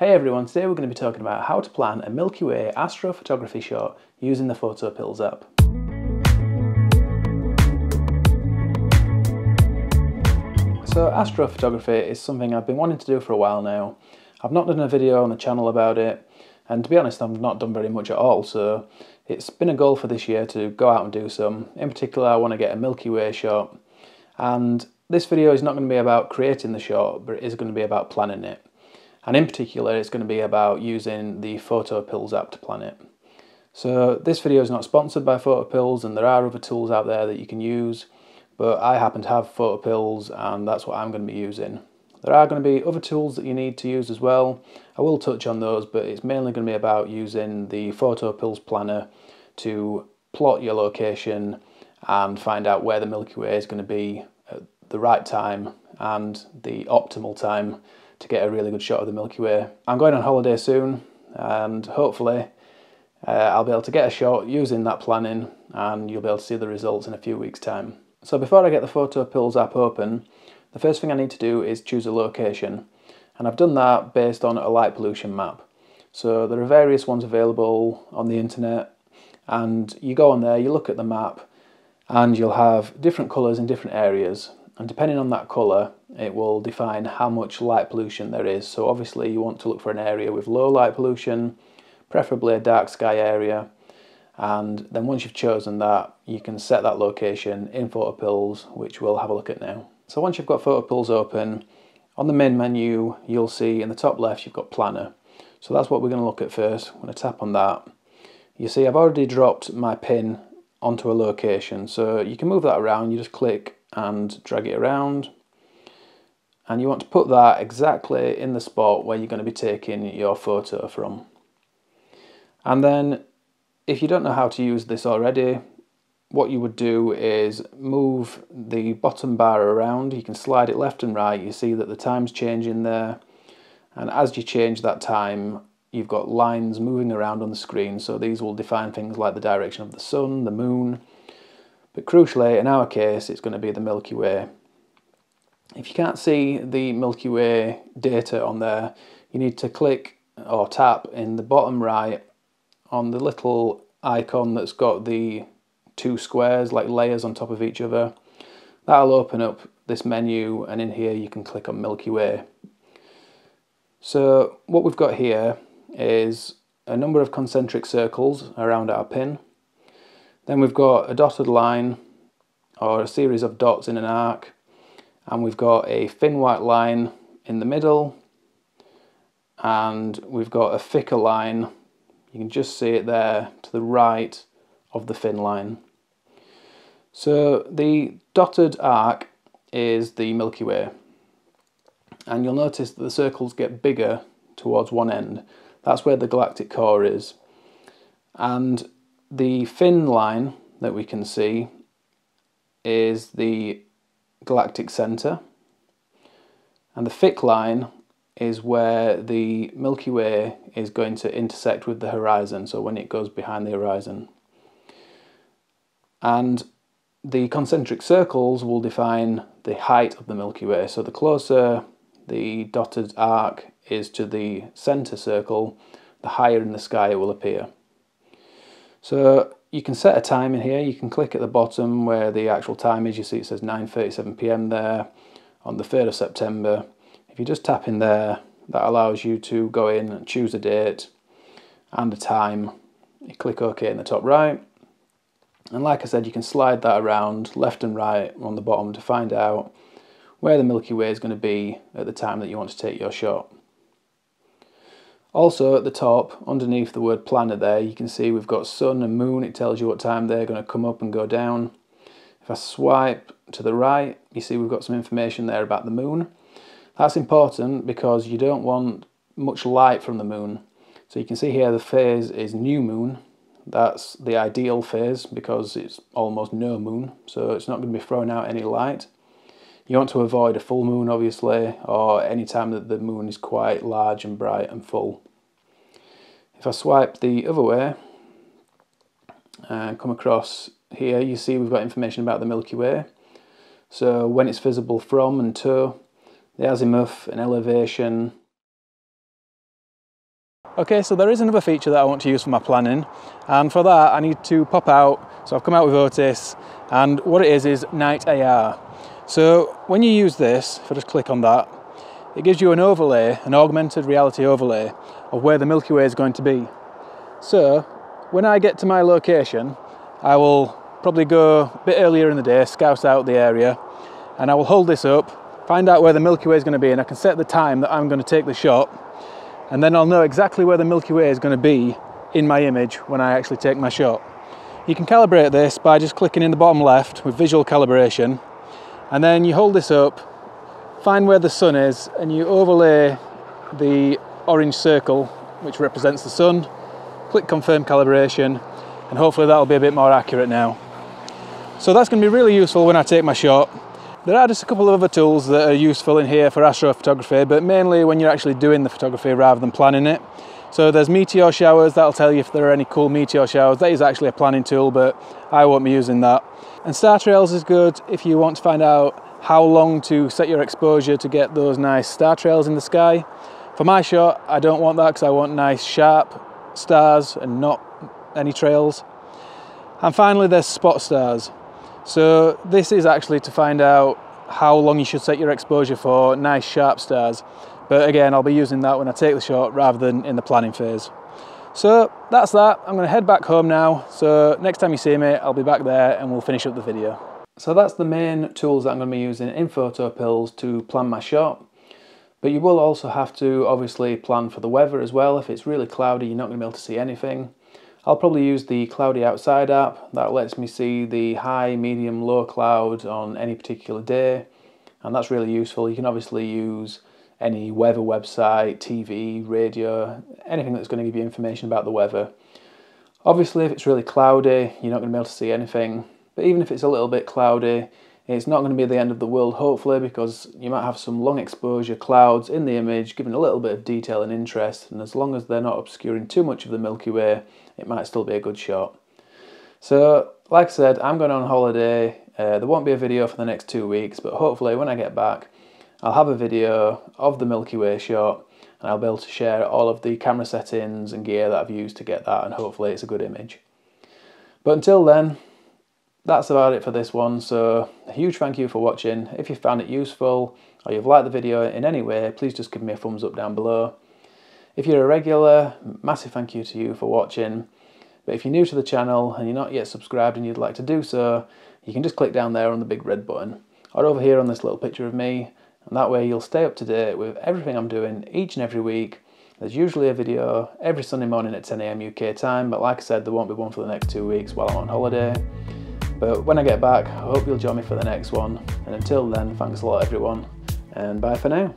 Hey everyone, today we're going to be talking about how to plan a Milky Way astrophotography shot using the PhotoPills app. So astrophotography is something I've been wanting to do for a while now. I've not done a video on the channel about it, and to be honest I've not done very much at all, so it's been a goal for this year to go out and do some. In particular I want to get a Milky Way shot, and this video is not going to be about creating the shot, but it is going to be about planning it. And in particular, it's going to be about using the PhotoPills app to plan it. So this video is not sponsored by PhotoPills and there are other tools out there that you can use, but I happen to have PhotoPills and that's what I'm going to be using. There are going to be other tools that you need to use as well. I will touch on those, but it's mainly going to be about using the PhotoPills planner to plot your location and find out where the Milky Way is going to be at the right time and the optimal time to get a really good shot of the Milky Way. I'm going on holiday soon and hopefully uh, I'll be able to get a shot using that planning and you'll be able to see the results in a few weeks time. So before I get the PhotoPills app open, the first thing I need to do is choose a location and I've done that based on a light pollution map. So there are various ones available on the internet and you go on there, you look at the map and you'll have different colours in different areas and depending on that colour it will define how much light pollution there is so obviously you want to look for an area with low light pollution preferably a dark sky area and then once you've chosen that you can set that location in PhotoPills which we'll have a look at now. So once you've got PhotoPills open on the main menu you'll see in the top left you've got planner so that's what we're going to look at first. I'm going to tap on that. You see I've already dropped my pin onto a location so you can move that around you just click and drag it around and you want to put that exactly in the spot where you're going to be taking your photo from. And then if you don't know how to use this already, what you would do is move the bottom bar around. You can slide it left and right. You see that the time's changing there. And as you change that time, you've got lines moving around on the screen. So these will define things like the direction of the sun, the moon, but crucially, in our case, it's going to be the Milky Way. If you can't see the Milky Way data on there, you need to click or tap in the bottom right on the little icon that's got the two squares like layers on top of each other. That'll open up this menu and in here you can click on Milky Way. So what we've got here is a number of concentric circles around our pin then we've got a dotted line or a series of dots in an arc and we've got a thin white line in the middle and we've got a thicker line you can just see it there to the right of the thin line. So the dotted arc is the Milky Way. And you'll notice that the circles get bigger towards one end. That's where the galactic core is. And the thin line that we can see is the galactic center and the thick line is where the Milky Way is going to intersect with the horizon, so when it goes behind the horizon. And the concentric circles will define the height of the Milky Way, so the closer the dotted arc is to the center circle, the higher in the sky it will appear. So you can set a time in here. You can click at the bottom where the actual time is. You see it says 9.37 p.m. there on the 3rd of September. If you just tap in there, that allows you to go in and choose a date and a time. You click OK in the top right. And like I said, you can slide that around left and right on the bottom to find out where the Milky Way is going to be at the time that you want to take your shot. Also at the top, underneath the word planner there, you can see we've got sun and moon. It tells you what time they're going to come up and go down. If I swipe to the right, you see we've got some information there about the moon. That's important because you don't want much light from the moon. So you can see here the phase is new moon. That's the ideal phase because it's almost no moon, so it's not going to be throwing out any light. You want to avoid a full moon, obviously, or any time that the moon is quite large and bright and full. If I swipe the other way and come across here, you see we've got information about the Milky Way. So when it's visible from and to, the azimuth and elevation, Okay, so there is another feature that I want to use for my planning, and for that I need to pop out. So I've come out with Otis, and what it is is Night AR. So when you use this, if I just click on that, it gives you an overlay, an augmented reality overlay of where the Milky Way is going to be. So when I get to my location, I will probably go a bit earlier in the day, scout out the area, and I will hold this up, find out where the Milky Way is going to be, and I can set the time that I'm going to take the shot, and then I'll know exactly where the Milky Way is going to be in my image when I actually take my shot. You can calibrate this by just clicking in the bottom left with visual calibration, and then you hold this up, find where the sun is, and you overlay the orange circle which represents the sun, click confirm calibration, and hopefully that'll be a bit more accurate now. So that's going to be really useful when I take my shot. There are just a couple of other tools that are useful in here for astrophotography, but mainly when you're actually doing the photography rather than planning it. So there's meteor showers, that'll tell you if there are any cool meteor showers. That is actually a planning tool, but I won't be using that. And Star Trails is good if you want to find out how long to set your exposure to get those nice star trails in the sky. For my shot, I don't want that because I want nice sharp stars and not any trails. And finally there's spot stars. So this is actually to find out how long you should set your exposure for nice sharp stars. But again, I'll be using that when I take the shot rather than in the planning phase. So that's that. I'm going to head back home now. So next time you see me, I'll be back there and we'll finish up the video. So that's the main tools that I'm going to be using in PhotoPills to plan my shot. But you will also have to obviously plan for the weather as well. If it's really cloudy, you're not going to be able to see anything. I'll probably use the Cloudy Outside app. That lets me see the high, medium, low cloud on any particular day. And that's really useful. You can obviously use any weather website, TV, radio, anything that's going to give you information about the weather. Obviously, if it's really cloudy, you're not going to be able to see anything. But even if it's a little bit cloudy, it's not going to be the end of the world, hopefully, because you might have some long exposure clouds in the image, giving a little bit of detail and interest. And as long as they're not obscuring too much of the Milky Way, it might still be a good shot. So, like I said, I'm going on holiday. Uh, there won't be a video for the next two weeks, but hopefully when I get back, I'll have a video of the Milky Way shot and I'll be able to share all of the camera settings and gear that I've used to get that and hopefully it's a good image. But until then, that's about it for this one. So a huge thank you for watching. If you found it useful or you've liked the video in any way, please just give me a thumbs up down below. If you're a regular, massive thank you to you for watching. But if you're new to the channel and you're not yet subscribed and you'd like to do so, you can just click down there on the big red button or over here on this little picture of me and that way you'll stay up to date with everything I'm doing each and every week. There's usually a video every Sunday morning at 10am UK time, but like I said, there won't be one for the next two weeks while I'm on holiday. But when I get back, I hope you'll join me for the next one. And until then, thanks a lot everyone, and bye for now.